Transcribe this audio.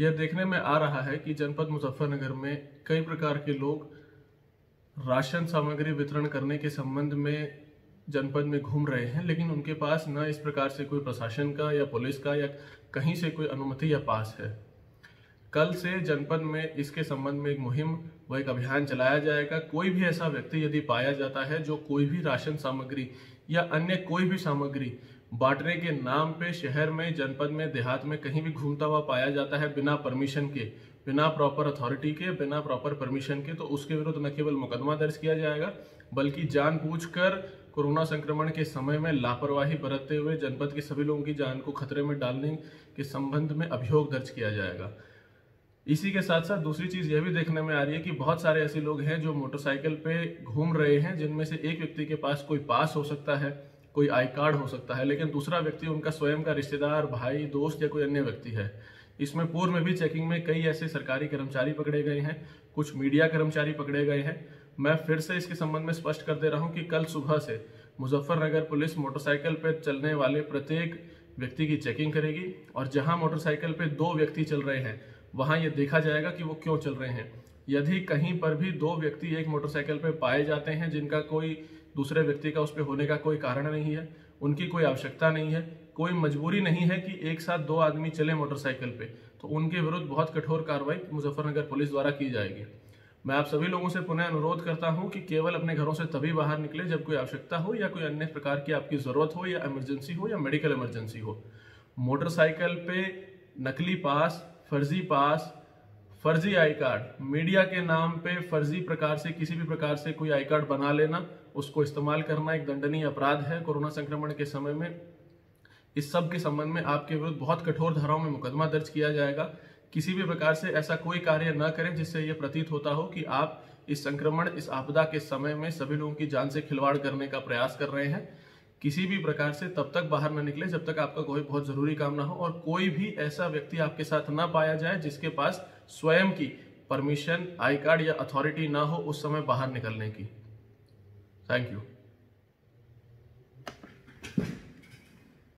यह देखने में आ रहा है कि जनपद मुजफ्फरनगर में कई प्रकार के लोग राशन सामग्री वितरण करने के संबंध में जनपद में घूम रहे हैं, लेकिन उनके पास न इस प्रकार से कोई प्रशासन का या पुलिस का या कहीं से कोई अनुमति या पास है। कल से जनपद में इसके संबंध में एक मुहिम व एक अभियान चलाया जाएगा। कोई भी ऐसा व्यक्ति यदि पाया जाता है जो कोई भी राशन सामग्री या अन्य कोई भी सामग्री बांटने के नाम पे शहर में, जनपद में, देहात में कहीं भी घूमता हुआ पाया जाता है बिना परमिशन के, बिना प्रॉपर अथॉरिटी के, बिना प्रॉपर परमिशन के तो उसके विरुद्ध न केवल मुकदमा दर्ज किया जाएगा, बल्कि जानबूझकर कोरोना संक्रमण के समय में लापरवाही बरतते हुए जनपद के सभी लोगों की जान को खतरे में डालने के संबंध में अभियोग दर्ज किया जाएगा। इसी के साथ साथ दूसरी चीज़ यह भी देखने में आ रही है कि बहुत सारे ऐसे लोग हैं जो मोटरसाइकिल पे घूम रहे हैं, जिनमें से एक व्यक्ति के पास कोई पास हो सकता है। कोई आई कार्ड हो सकता है, लेकिन दूसरा व्यक्ति उनका स्वयं का रिश्तेदार, भाई, दोस्त या कोई अन्य व्यक्ति है। इसमें पूर्व में भी चेकिंग में कई ऐसे सरकारी कर्मचारी पकड़े गए हैं, कुछ मीडिया कर्मचारी पकड़े गए हैं। मैं फिर से इसके संबंध में स्पष्ट कर दे रहा हूँ कि कल सुबह से मुजफ्फरनगर पुलिस मोटरसाइकिल पर चलने वाले प्रत्येक व्यक्ति की चेकिंग करेगी और जहाँ मोटरसाइकिल पर दो व्यक्ति चल रहे हैं, वहाँ ये देखा जाएगा कि वो क्यों चल रहे हैं। यदि कहीं पर भी दो व्यक्ति एक मोटरसाइकिल पर पाए जाते हैं जिनका कोई दूसरे व्यक्ति का उस पर होने का कोई कारण नहीं है, उनकी कोई आवश्यकता नहीं है, कोई मजबूरी नहीं है कि एक साथ दो आदमी चले मोटरसाइकिल पे तो उनके विरुद्ध बहुत कठोर कार्रवाई मुजफ्फरनगर पुलिस द्वारा की जाएगी। मैं आप सभी लोगों से पुनः अनुरोध करता हूँ कि केवल अपने घरों से तभी बाहर निकले जब कोई आवश्यकता हो या कोई अन्य प्रकार की आपकी ज़रूरत हो या इमरजेंसी हो या मेडिकल इमरजेंसी हो। मोटरसाइकिल पे नकली पास, फर्जी पास फर्जी आई कार्ड। मीडिया के नाम पे फर्जी प्रकार से, किसी भी प्रकार से कोई आई कार्ड बना लेना, उसको इस्तेमाल करना एक दंडनीय अपराध है कोरोना संक्रमण के समय में। इस सब के संबंध में आपके विरुद्ध बहुत कठोर धाराओं में मुकदमा दर्ज किया जाएगा। किसी भी प्रकार से ऐसा कोई कार्य न करें जिससे यह प्रतीत होता हो कि आप इस संक्रमण, इस आपदा के समय में सभी लोगों की जान से खिलवाड़ करने का प्रयास कर रहे हैं। किसी भी प्रकार से तब तक बाहर न निकले जब तक आपका कोई बहुत ज़रूरी काम ना हो और कोई भी ऐसा व्यक्ति आपके साथ ना पाया जाए जिसके पास स्वयं की परमिशन आई कार्ड या अथॉरिटी ना हो उस समय बाहर निकलने की। Thank you